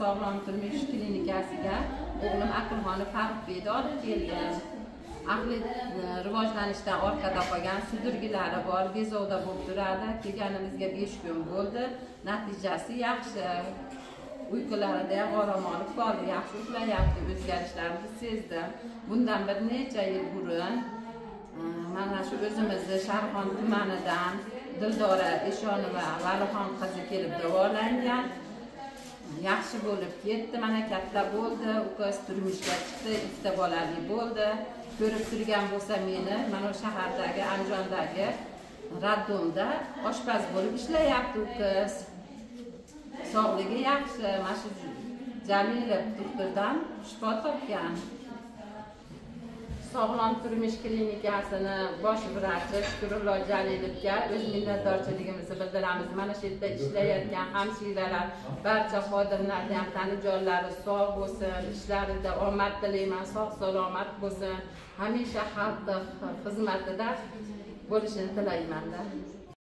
sog'lom turmush klinikasiga o'g'lim akilxonov Farruh Bedor keldi. aqliy e, rivojlanishdan orqada qolgan sudirgilari bor bezovda bo'lib turadi. Kelganimizga besh kun bo'ldi. Natijasi yaxshi. Uyqularida ham orom olib qoldi. Yaxshi uxlayapti. O'zgarishlarni sezdim. Bundan bir necha yil burun e, mana shu o'zimizni sharxon tumanidan dildora eshonova valixon qizi kelib davolangan. Yaxshi bo'lib ketdi. Mana katta bo'ldi ukasi turmushga chiqdi ikkita bolali bo'ldi. Ko'rib turgan bo'lsa meni mana shu shahardagi andijondagi роддомda oshpaz bo'lib ishlayapti ukiz sog'ligi yaxshi mana shu jalilov doktordan shifo topgan. Sog'lom turmush klinikasini bosh vrachi shukurullo jalilovga o'z minnatdorchiligimizni bildiramiz. Mana shu yerda ishlayotgan hamshiralar barcha xodimlarni ham tanijonlari sog' bo'lsin ishlarida omad tilayman sog' salomat bo'lsin. Hamisha xalqni xizmatida bo'lishini tilaymanda.